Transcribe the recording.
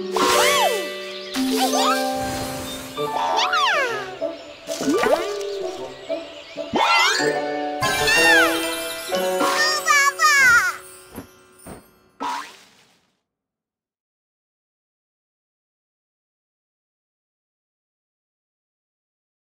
Ah!